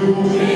you.